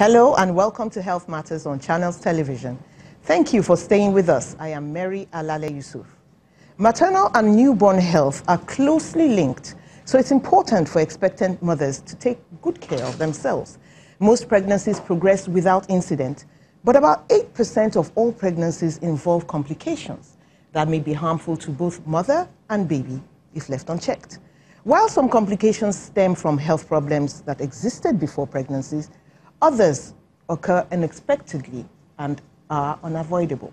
Hello and welcome to Health Matters on Channels Television. Thank you for staying with us. I am Mary Alale Yusuf. Maternal and newborn health are closely linked, so it's important for expectant mothers to take good care of themselves. Most pregnancies progress without incident, but about 8% of all pregnancies involve complications that may be harmful to both mother and baby if left unchecked. While some complications stem from health problems that existed before pregnancies, others occur unexpectedly and are unavoidable.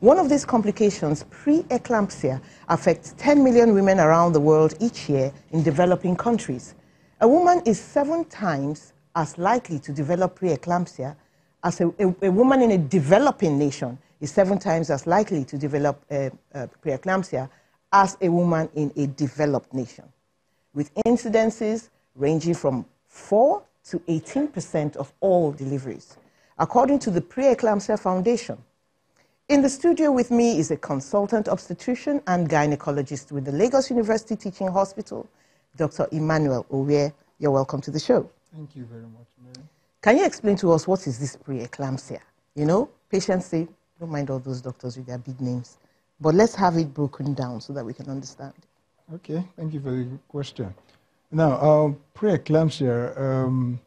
One of these complications, preeclampsia, affects 10 million women around the world each year in developing countries. A woman is seven times as likely to develop preeclampsia as a, a, a woman in a developing nation is seven times as likely to develop uh, uh, preeclampsia as a woman in a developed nation, with incidences ranging from 4 to 18% of all deliveries, according to the Preeclampsia Foundation. In the studio with me is a consultant obstetrician and gynecologist with the Lagos University Teaching Hospital, Dr. Emmanuel Owe. You're welcome to the show. Thank you very much, Mary. Can you explain to us what is this preeclampsia? You know, patients say, don't mind all those doctors with their big names, but let's have it broken down so that we can understand. Okay, thank you for the question. Now, uh, preeclampsia um,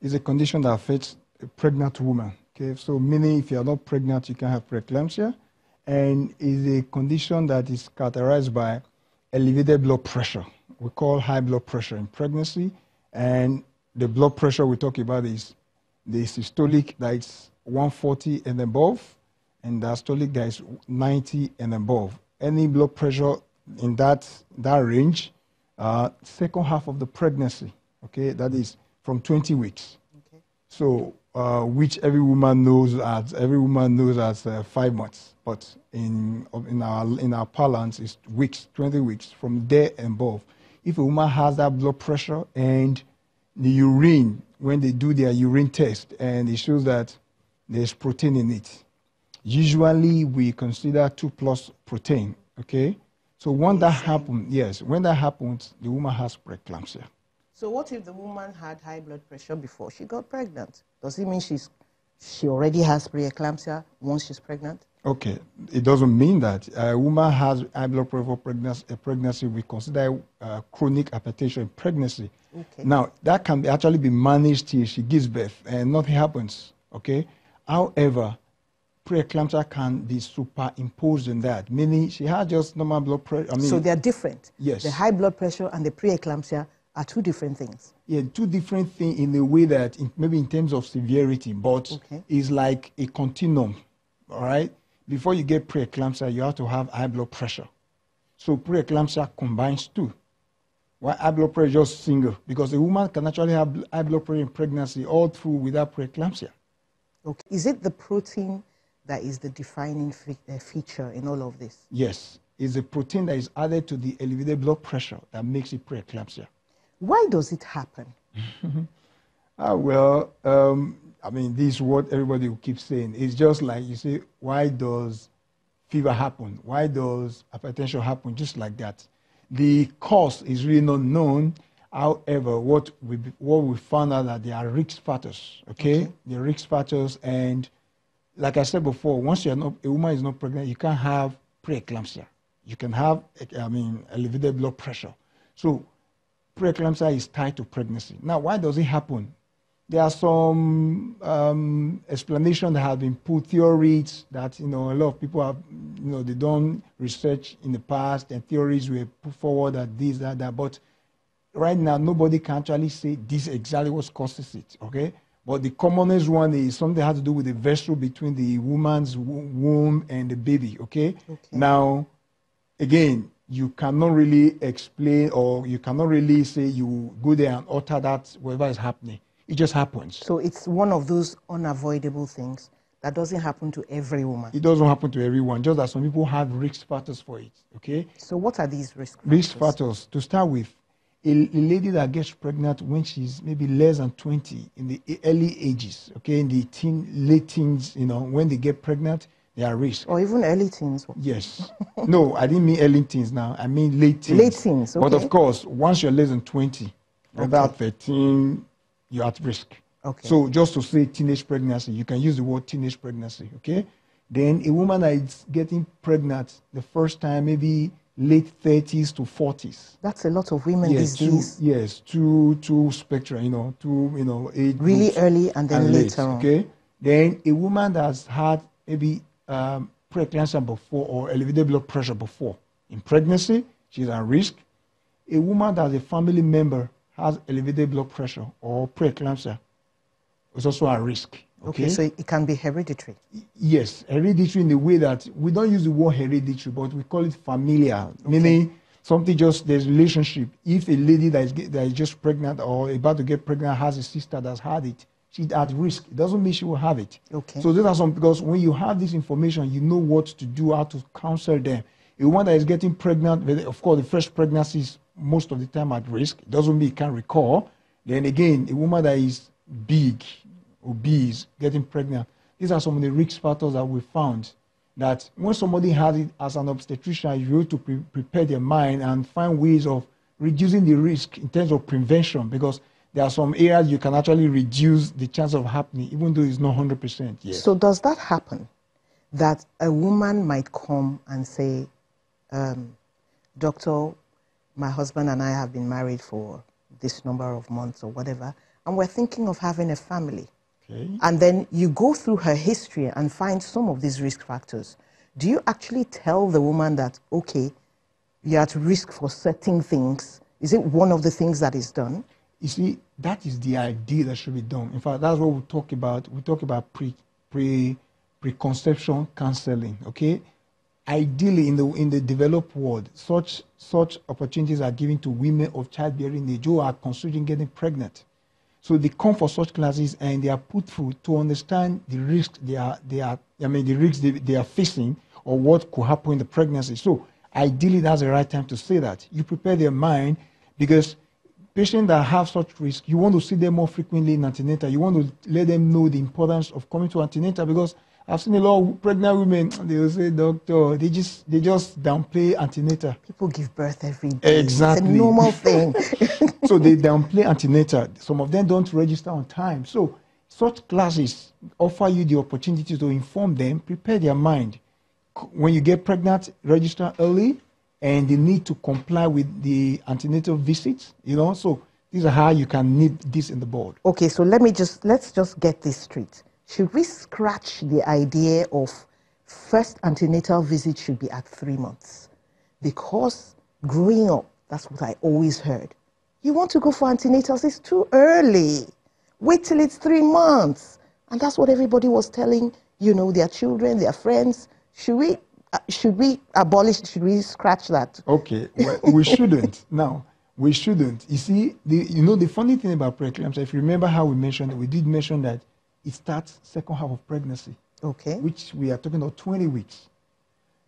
is a condition that affects a pregnant woman. Okay, so meaning if you are not pregnant, you can have preeclampsia, and is a condition that is characterized by elevated blood pressure. We call high blood pressure in pregnancy, and the blood pressure we talk about is the systolic that is 140 and above, and the diastolic that is 90 and above. Any blood pressure in that that range, uh, second half of the pregnancy, okay, that is from 20 weeks. Okay. So uh, which every woman knows as every woman knows as uh, five months, but in in our in our parlance it's weeks, 20 weeks from there and above. If a woman has that blood pressure and the urine, when they do their urine test and it shows that there's protein in it, usually we consider two plus protein. Okay, so when that happens, yes, when that happens, the woman has preeclampsia. So what if the woman had high blood pressure before she got pregnant? Does it mean she's, she already has preeclampsia once she's pregnant? Okay, it doesn't mean that. A woman has high blood pressure pregnancy, a pregnancy, we consider uh, chronic hypertension in pregnancy. Okay. Now, that can be actually be managed till she gives birth and nothing happens, okay? However, preeclampsia can be superimposed in that, meaning she has just normal blood pressure. I mean, so they're different? Yes. The high blood pressure and the preeclampsia are two different things. Yeah, two different things in the way that in, maybe in terms of severity, but okay. it's like a continuum. All right. Before you get preeclampsia, you have to have high blood pressure. So preeclampsia combines two. Why high blood pressure just single? Because a woman can actually have high blood pressure in pregnancy all through without preeclampsia. Okay. Is it the protein that is the defining uh, feature in all of this? Yes. It's a protein that is added to the elevated blood pressure that makes it preeclampsia. Why does it happen? ah, well, um, I mean, this is what everybody will keep saying. It's just like you say, why does fever happen? Why does hypertension happen? Just like that. The cause is really not known. However, what we, what we found out that there are risk factors, okay? okay. The risk factors, and like I said before, once you're not, a woman is not pregnant, you can't have preeclampsia. You can have, I mean, elevated blood pressure. So preeclampsia is tied to pregnancy. Now, why does it happen? There are some um, explanations that have been put, theories that, you know, a lot of people have, you know, they done research in the past and theories were put forward that this, that, that. But right now, nobody can actually say this exactly what causes it, okay? But the commonest one is something that has to do with the vessel between the woman's womb and the baby, okay? okay. Now, again, you cannot really explain or you cannot really say you go there and alter that whatever is happening. It just happens. So it's one of those unavoidable things that doesn't happen to every woman. It doesn't happen to everyone, just that some people have risk factors for it. Okay? So what are these risk factors? Risk factors. To start with, a, a lady that gets pregnant when she's maybe less than 20 in the early ages, okay, in the teen, late teens, you know, when they get pregnant, they are risk. Or even early teens. Yes. no, I didn't mean early teens now. I mean late teens. Late teens, okay. But of course, once you're less than 20, okay. about 13, you're at risk. Okay. So just to say teenage pregnancy, you can use the word teenage pregnancy, okay? Then a woman that is getting pregnant the first time, maybe late 30s to 40s. That's a lot of women Yes, these two, days. yes, two, two spectra, you know, two, you know, age Really early and then and later late, on. Okay. Then a woman that's had maybe um, preeclampsia before or elevated blood pressure before in pregnancy, she's at risk. A woman that a family member has elevated blood pressure or preeclampsia is also at risk. Okay, Okay. so it can be hereditary. yes, hereditary in the way that we don't use the word hereditary, but we call it familial, meaning something just there's relationship. If a lady that is, that is just pregnant or about to get pregnant has a sister that's had it, she's at risk. It doesn't mean she will have it. Okay. So these are some because when you have this information, you know what to do, how to counsel them. A woman that is getting pregnant, of course, the first pregnancy is most of the time at risk. It doesn't mean you can't recall. Then again, a woman that is big, obese, getting pregnant. These are some of the risk factors that we found. That when somebody has it as an obstetrician, you have to pre- prepare their mind and find ways of reducing the risk in terms of prevention because there are some areas you can actually reduce the chance of happening, even though it's not 100% yet. So does that happen? That a woman might come and say, um, Doctor, my husband and I have been married for this number of months or whatever, and we're thinking of having a family. Okay. And then you go through her history and find some of these risk factors. Do you actually tell the woman that, okay, you're at risk for certain things? Is it one of the things that is done? You see, that is the idea that should be done. In fact, that's what we talk about. We talk about pre pre preconception counseling. Okay, ideally in the in the developed world, such such opportunities are given to women of childbearing age who are considering getting pregnant. So they come for such classes and they are put through to understand the risks they are they are I mean the risks they, they are facing or what could happen in the pregnancy. So ideally that's the right time to say that. You prepare their mind because patients that have such risk, you want to see them more frequently in antenatal. You want to let them know the importance of coming to antenatal because I've seen a lot of pregnant women, they will say, doctor, they just they just downplay antenatal. People give birth every day. Exactly. It's a normal thing. so they downplay antenatal. Some of them don't register on time. So such classes offer you the opportunity to inform them, prepare their mind. When you get pregnant, register early, and they need to comply with the antenatal visits. You know, so these are how you can nip this in the board. Okay, so let me just let's just get this straight. Should we scratch the idea of first antenatal visit should be at three months? Because growing up, that's what I always heard. You want to go for antenatals, it's too early. Wait till it's three months. And that's what everybody was telling, you know, their children, their friends. Should we Uh, should we abolish, should we scratch that? Okay, well, we shouldn't. Now, we shouldn't. You see, the, you know, the funny thing about preeclampsia, if you remember how we mentioned, we did mention that it starts second half of pregnancy, Okay. which we are talking about 20 weeks.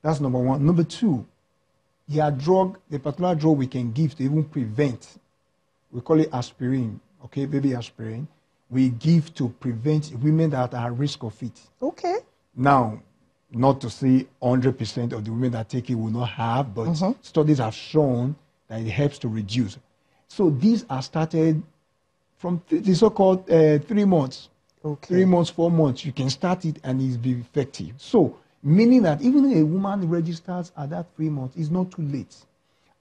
That's number one. Number two, there are drug, the particular drug we can give to even prevent, we call it aspirin, okay, baby aspirin. We give to prevent women that are at risk of it. Okay. Now, not to say 100% of the women that take it will not have, but studies have shown that it helps to reduce. So these are started from th- the so-called uh, three months, Okay. three months, four months. You can start it and it's be effective. So meaning that even if a woman registers at that three months, it's not too late.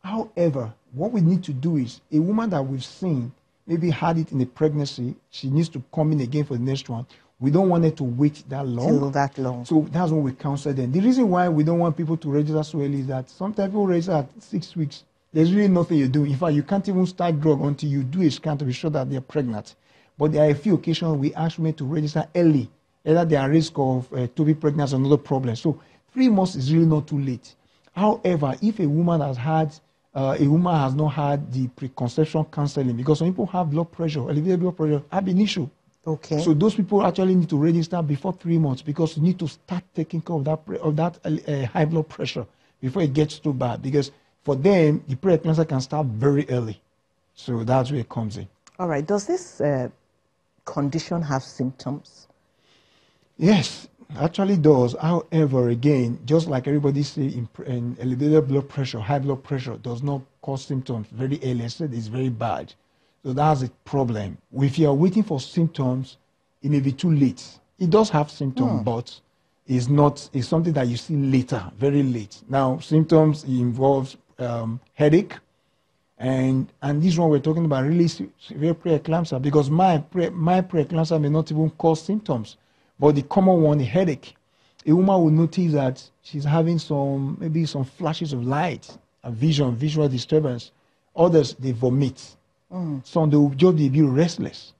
However, what we need to do is a woman that we've seen maybe had it in a pregnancy, she needs to come in again for the next one. We don't want it to wait that long. Till that long. So that's when we counsel them. The reason why we don't want people to register so early is that sometimes people register at six weeks. There's really nothing you do. In fact, you can't even start drug until you do a scan to be sure that they're pregnant. But there are a few occasions we ask women to register early, either they are at risk of uh, to be pregnant or another problem. So three months is really not too late. However, if a woman has had uh, a woman has not had the preconception counseling because some people have blood pressure, elevated blood pressure, have an issue. Okay. So those people actually need to register before three months because you need to start taking care of that of that uh, high blood pressure before it gets too bad. Because for them, the preeclampsia can start very early. So that's where it comes in. All right. Does this uh, condition have symptoms? Yes, actually does. However, again, just like everybody say, in, in elevated blood pressure, high blood pressure does not cause symptoms very early. I said it's very bad. So that's the problem. If you are waiting for symptoms, it may be too late. It does have symptoms, but it's not. It's something that you see later, very late. Now, symptoms involves um, headache, and and this one we're talking about really severe preeclampsia because my pre, my preeclampsia may not even cause symptoms, but the common one, the headache. A woman will notice that she's having some maybe some flashes of light, a vision, visual disturbance. Others they vomit. Mm. Some they will just be restless.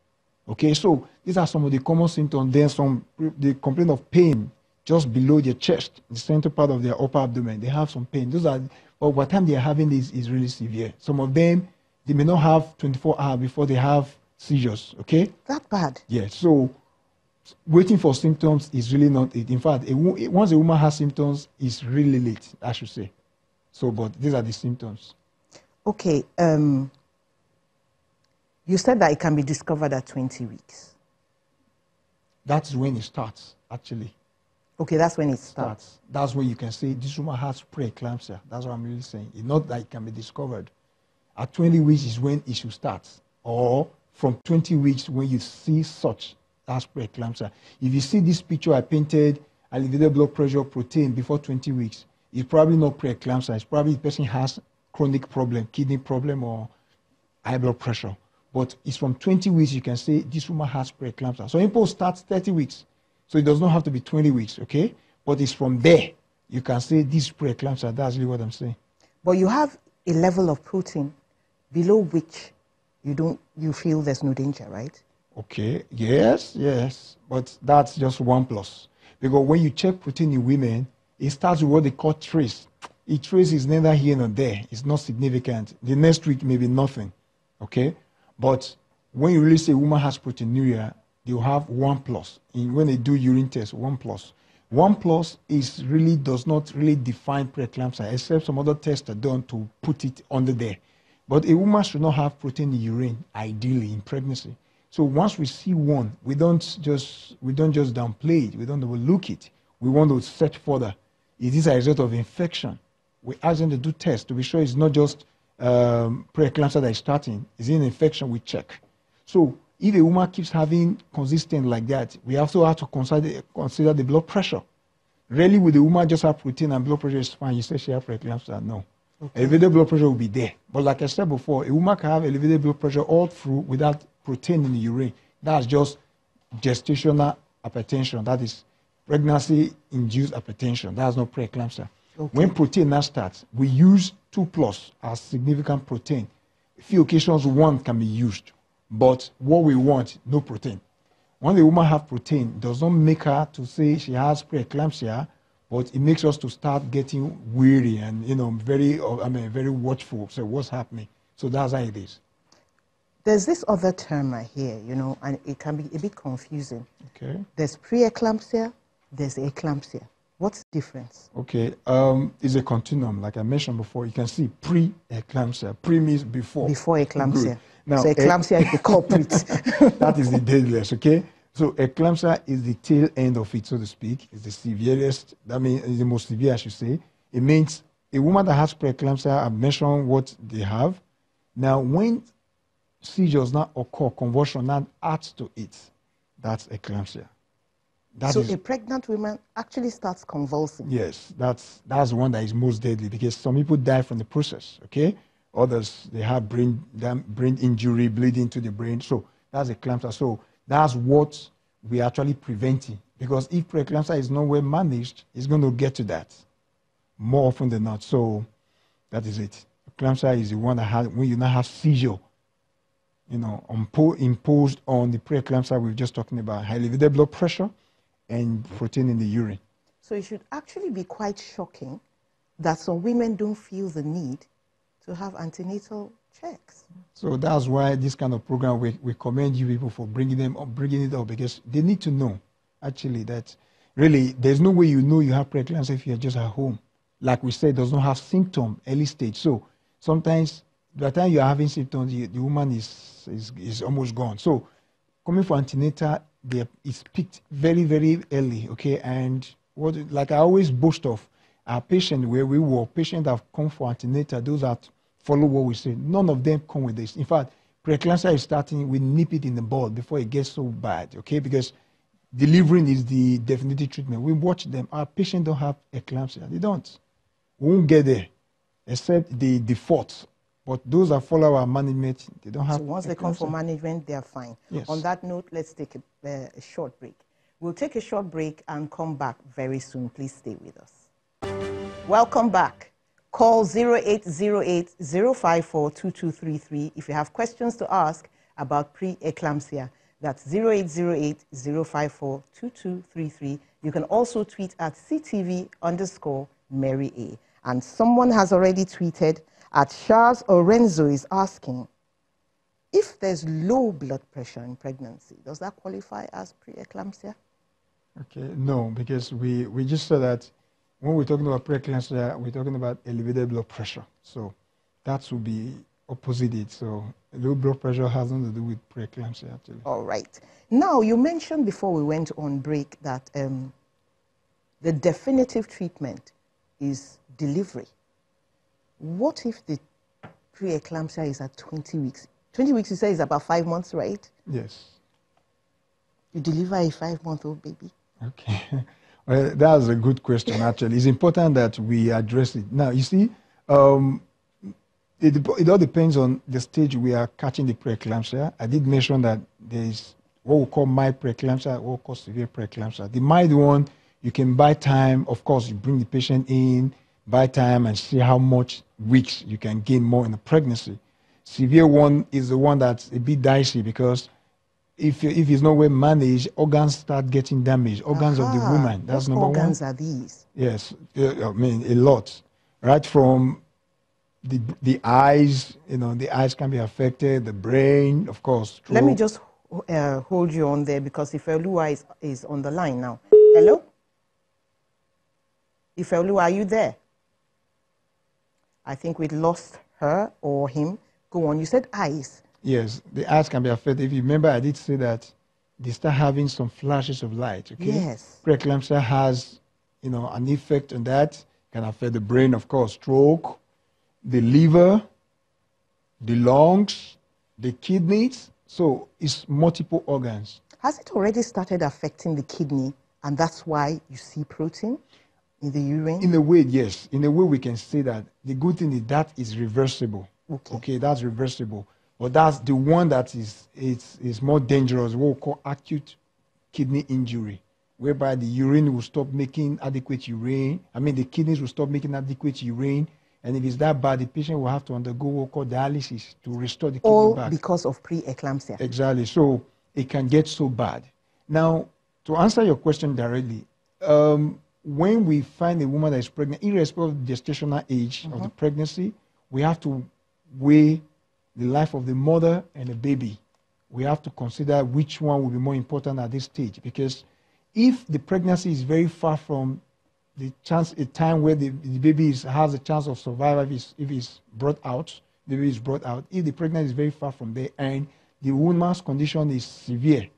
Okay, so these are some of the common symptoms. Then some they complain of pain just below their chest, the center part of their upper abdomen. They have some pain. Those are but what time they are having this is really severe. Some of them they may not have 24 hours before they have seizures. Okay, that bad. Yeah. So waiting for symptoms is really not it. In fact, a, once a woman has symptoms, it's really late. I should say. So, but these are the symptoms. Okay. Um, you said that it can be discovered at 20 weeks. That's when it starts, actually. Okay, that's when it starts. starts. That's when you can say this woman has preeclampsia. That's what I'm really saying. It's not that it can be discovered. At 20 weeks is when it should start, or from 20 weeks when you see such as preeclampsia. If you see this picture I painted, elevated blood pressure protein before 20 weeks, it's probably not preeclampsia. It's probably the person has chronic problem, kidney problem, or high blood pressure. But it's from 20 weeks you can say this woman has preeclampsia. So impulse starts 30 weeks. So it does not have to be 20 weeks, okay? But it's from there you can say this preeclampsia. That's really what I'm saying. But you have a level of protein below which you don't you feel there's no danger, right? Okay, yes, yes. But that's just one plus. Because when you check protein in women, it starts with what they call trace. A trace is neither here nor there. It's not significant. The next week may be nothing. Okay? But when you really say a woman has proteinuria, you have one plus. And when they do urine test, one plus. One plus is really does not really define preeclampsia, except some other tests are done to put it under there. But a woman should not have protein in urine, ideally in pregnancy. So once we see one, we don't just we don't just downplay it, we don't overlook it. We want to search further. Is this a result of infection? We ask them to do tests to be sure it's not just um, preeclampsia that is starting. Is it an infection? We check. So if a woman keeps having consistent like that, we also have to consider, consider the blood pressure. Really, will the woman just have protein and blood pressure is fine. You say she has preeclampsia. No. Okay. Elevated blood pressure will be there. But like I said before, a woman can have elevated blood pressure all through without protein in the urine. That's just gestational hypertension. That is pregnancy-induced hypertension. That's not preeclampsia. Okay. When protein now starts, we use 2 plus as significant protein. A few occasions, 1 can be used. But what we want, no protein. When the woman have protein, does not make her to say she has preeclampsia, but it makes us to start getting weary and you know very uh, I mean very watchful. So what's happening? So that's how it is. There's this other term I hear, you know, and it can be a bit confusing. Okay. There's preeclampsia, there's eclampsia. What's the difference? Okay, um, it's a continuum. Like I mentioned before, you can see pre-eclampsia. Pre means before. Before eclampsia. Good. Now, so eclampsia is the culprit. that is the deadliest, okay? So eclampsia is the tail end of it, so to speak. It's the severest, that means the most severe, I should say. It means a woman that has preeclampsia, I've mentioned what they have. Now, when seizures now occur, convulsion now adds to it, that's eclampsia. That so is, a pregnant woman actually starts convulsing. Yes, that's that's the one that is most deadly because some people die from the process. Okay, Others, they have brain, brain injury, bleeding to the brain. So that's a eclampsia. So that's what we're actually preventing. Because if preeclampsia is not well managed, it's going to get to that more often than not. So that is it. Eclampsia is the one that has, when you now have seizure, you know, imposed on the preeclampsia we are just talking about, high elevated blood pressure and protein in the urine. So it should actually be quite shocking that some women don't feel the need to have antenatal checks. So that's why this kind of program, we, we commend you people for bringing them up, bringing it up because they need to know actually that really there's no way you know you have preeclampsia if you're just at home. Like we said, does not have symptom early stage. So sometimes by the time you're having symptoms, the, the woman is, is, is almost gone. So coming for antenatal, they, it's picked very, very early, okay? And what, like I always boast of, our patient where we were, patients have come for antenatal, those that follow what we say. None of them come with this. In fact, preeclampsia is starting, we nip it in the bud before it gets so bad, okay? Because delivering is the definitive treatment. We watch them. Our patients don't have eclampsia. They don't. We won't get there, except the default. But those that follow our management, they don't have. So once they come for management, they are fine. Yes. On that note, let's take a, uh, a short break. We'll take a short break and come back very soon. Please stay with us. Welcome back. Call 0808 054 2233 if you have questions to ask about preeclampsia. That's 0808 054 2233. You can also tweet at CTV underscore Mary A. And someone has already tweeted at Charles Orenzo is asking if there's low blood pressure in pregnancy, does that qualify as preeclampsia? Okay, no, because we, we just said that when we're talking about preeclampsia, we're talking about elevated blood pressure. So that would be opposite it. So low blood pressure has nothing to do with preeclampsia, actually. All right. Now, you mentioned before we went on break that um, the definitive treatment is delivery. What if the preeclampsia is at 20 weeks? 20 weeks, you say, is about five months, right? Yes. You deliver a five-month-old baby. Okay. Well, that's a good question, actually. It's important that we address it. Now, you see, um, it, it all depends on the stage we are catching the preeclampsia. I did mention that there is what we call mild preeclampsia, what we call severe preeclampsia. The mild one, you can buy time. Of course, you bring the patient in, buy time, and see how much weeks you can gain more in the pregnancy. Severe one is the one that's a bit dicey because if if it's not well managed, organs start getting damaged. Organs of the woman. That's number organs one. are these? Yes, I mean a lot, right from the the eyes. You know, the eyes can be affected. The brain, of course. Let me just uh, hold you on there because Ifeoluwa is is on the line now. Hello, Ifeoluwa, are you there? I think we lost her or him. Go on. You said eyes. Yes, the eyes can be affected. If you remember, I did say that they start having some flashes of light. Okay. Yes. Preeclampsia has, you know, an effect on that. Can affect the brain, of course, stroke, the liver, the lungs, the kidneys. So it's multiple organs. Has it already started affecting the kidney, and that's why you see protein in the urine? In a way, yes. In a way, we can say that. The good thing is that is reversible. Okay. Okay, that's reversible. But that's the one that is, is, is more dangerous, what we call acute kidney injury, whereby the urine will stop making adequate urine. I mean, the kidneys will stop making adequate urine. And if it's that bad, the patient will have to undergo what we call dialysis to restore the kidney All back. because of preeclampsia. Exactly. So it can get so bad. Now, to answer your question directly, um, when we find a woman that is pregnant, irrespective of the gestational age of the uh-huh. pregnancy, we have to weigh the life of the mother and the baby. We have to consider which one will be more important at this stage because if the pregnancy is very far from the chance, a time where the, the baby is, has a chance of survival if it's, if it's brought out, the baby is brought out. If the pregnancy is very far from there and the woman's condition is severe,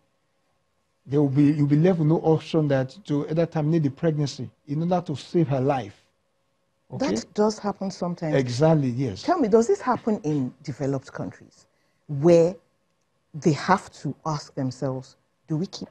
there will be, you'll be left with no option that to either terminate the pregnancy in order to save her life. Okay? That does happen sometimes. exactly, yes. Tell me, does this happen in developed countries where they have to ask themselves, do we keep,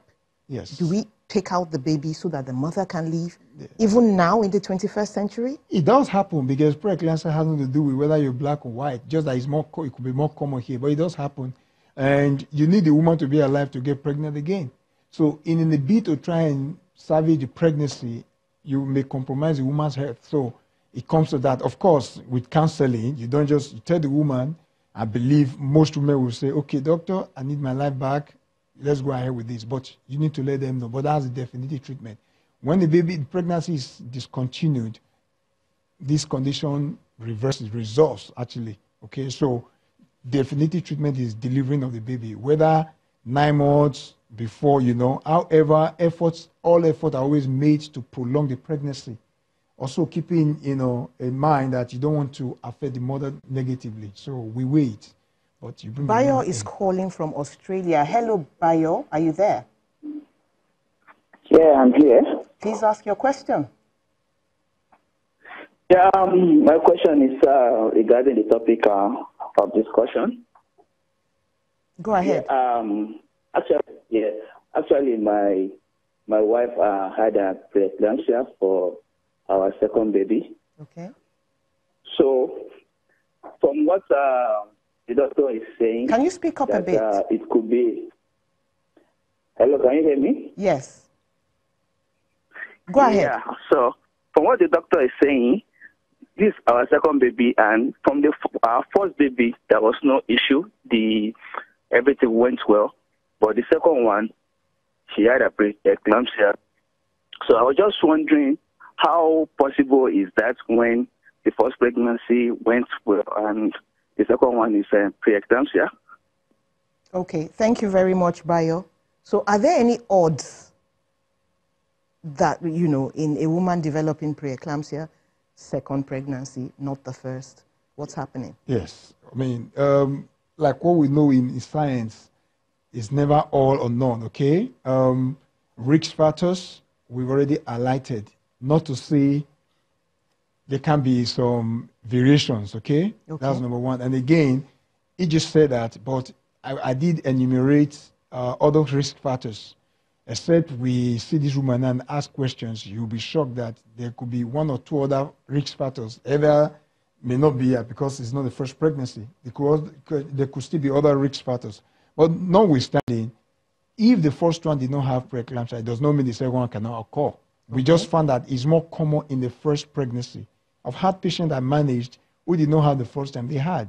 Yes. do we take out the baby so that the mother can leave? Even now in the 21st century? It does happen because preeclampsia has nothing to do with whether you're black or white. Just that it's more, it could be more common here, but it does happen. And you need the woman to be alive to get pregnant again. So, in, in bid to try and salvage the pregnancy, you may compromise the woman's health. So, it comes to that. Of course, with counseling, you don't just you tell the woman. I believe most women will say, "Okay, doctor, I need my life back. Let's go ahead with this." But you need to let them know. But that's the definitive treatment. When the baby the pregnancy is discontinued, this condition reverses, resolves actually. Okay, so definitive treatment is delivering of the baby, whether nine months before, you know. However, efforts, all efforts are always made to prolong the pregnancy. Also keeping, you know, in mind that you don't want to affect the mother negatively. So we wait, but you bring. the Bayo is in. calling from Australia. Hello, Bayo. Are you there? Yeah, I'm here. Please ask your question. Yeah, um, my question is uh, regarding the topic uh, of discussion. Go ahead. Yeah, um, actually, yeah, actually, my my wife uh, had a preeclampsia for our second baby. Okay. So, from what uh, the doctor is saying, Can you speak up a bit? uh, it could be. Hello, can you hear me? yes. Go ahead. Yeah. So, from what the doctor is saying, this is our second baby, and from the our first baby, there was no issue. The everything went well, but the second one, she had a preeclampsia. So I was just wondering how possible is that when the first pregnancy went well and the second one is uh, preeclampsia? Okay, thank you very much, Bayo. So, are there any odds that, you know, in a woman developing preeclampsia, second pregnancy, not the first? What's happening? Yes. I mean, um, like what we know in, in science is never all or none, okay? Um, risk factors, we've already highlighted, not to say there can be some variations, okay? Okay. That's number one. And again, he just said that, but I, I did enumerate uh, other risk factors. Except we see this woman and ask questions, you'll be shocked that there could be one or two other risk factors. Either may not be here because it's not the first pregnancy. There could, could- there could still be other risk factors. But notwithstanding, if the first one did not have preeclampsia, it does not mean the second one cannot occur. We just found that it's more common in the first pregnancy. I've had patients I managed who did not have the first time they had.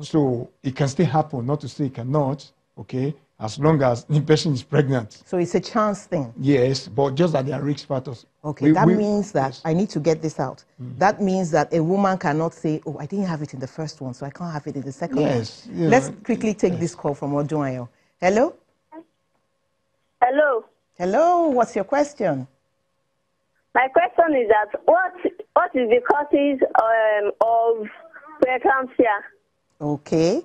So it can still happen, not to say it cannot, okay, as long as the person is pregnant. So, it's a chance thing. Yes, but just that there are risk factors. Okay, We- that we- means that yes. I need to get this out. That means that a woman cannot say, "Oh, I didn't have it in the first one, so I can't have it in the second Yes, one." you Let's know, quickly take this call from Odunayo. Hello, Hello. hello. What's your question? My question is that what what is the causes um, of preeclampsia? Okay,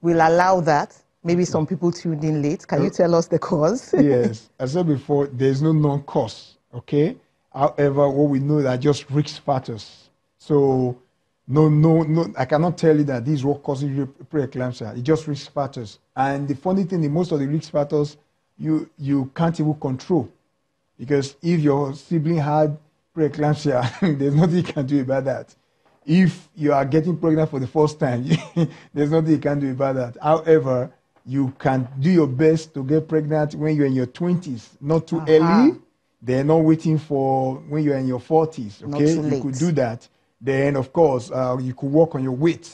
we'll allow that. Maybe some people tuned in late. Can you uh, tell us the cause? yes, I said before, there's no known cause, okay? However, what we know are just risk factors. So, no, no, no, I cannot tell you that this is what causes you preeclampsia. It's just risk factors. And the funny thing is, most of the risk factors you, you can't even control. Because if your sibling had preeclampsia, there's nothing you can do about that. If you are getting pregnant for the first time, there's nothing you can do about that. However, you can do your best to get pregnant when you're in your 20s, not too Aha. early. They're not waiting for when you're in your 40s. Not Okay, you could do that. Then, of course, uh, you could work on your weight.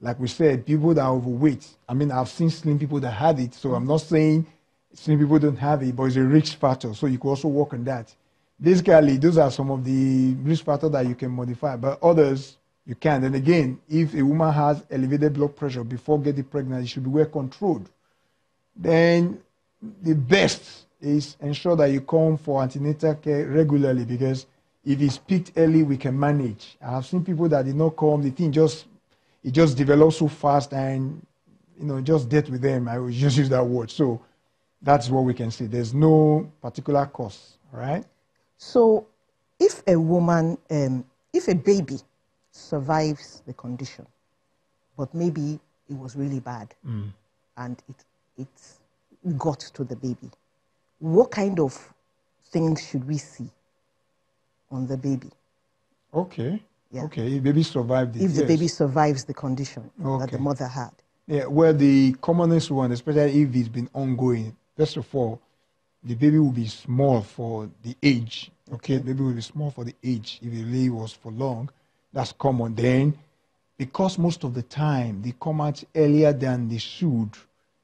Like we said, people that are overweight. I mean, I've seen slim people that had it, so I'm not saying slim people don't have it, but it's a risk factor. So you could also work on that. Basically, those are some of the risk factors that you can modify, but others you can't. And again, if a woman has elevated blood pressure before getting pregnant, it should be well controlled. Then the best is ensure that you come for antenatal care regularly because if it's picked early, we can manage. I have seen people that did not come, the thing just it just develops so fast and you know just death with them. I will just use that word. So that's what we can see. There's no particular cause, right? So, if a woman, um, if a baby survives the condition, but maybe it was really bad mm. and it, it got to the baby, what kind of things should we see on the baby Okay. Yeah. Okay. If baby survived it. if the yes. baby survives the condition that the mother had? Yeah, well, the commonest one, especially if it's been ongoing, first of all, the baby will be small for the age. Okay, the baby will be small for the age. If it really was for long, that's common. Then, because most of the time they come out earlier than they should,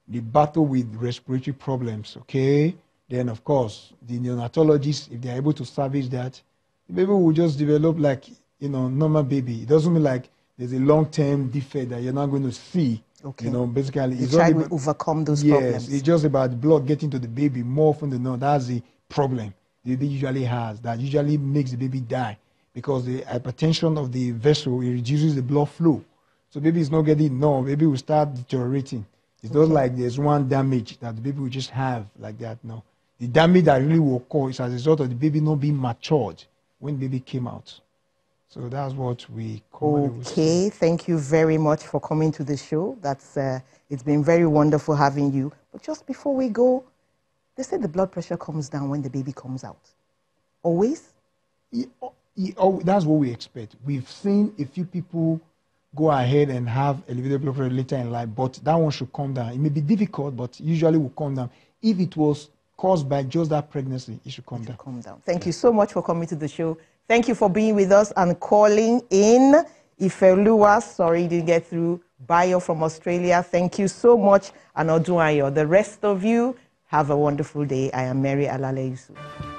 they battle with respiratory problems. Okay, then of course the neonatologists, if they're able to salvage that, the baby will just develop like you know normal baby. It doesn't mean like there's a long-term defect that you're not going to see. Okay. You know, basically, The it's only child will overcome those yes, problems. it's just about blood getting to the baby more often than not. That's the problem the baby usually has. That usually makes the baby die because the hypertension of the vessel it reduces the blood flow. So baby is not getting no. Baby will start deteriorating. It's not like there's one damage that the baby will just have like that. No, the damage that really will occur is as a result of the baby not being matured when baby came out. So that's what we call Okay, thank you very much for coming to the show. That's uh, it's been very wonderful having you. But just before we go, they say the blood pressure comes down when the baby comes out. Always? Yeah, oh, oh, that's what we expect. We've seen a few people go ahead and have elevated blood pressure later in life, but that one should come down. It may be difficult, but usually will come down. If it was caused by just that pregnancy, it should come it down. Come down. Thank you so much for coming to the show. Thank you for being with us and calling in. Ifeoluwa, sorry didn't get through. Bayo from Australia, thank you so much. And Odunayo, the rest of you, have a wonderful day. I am Mary Alale Yusuf.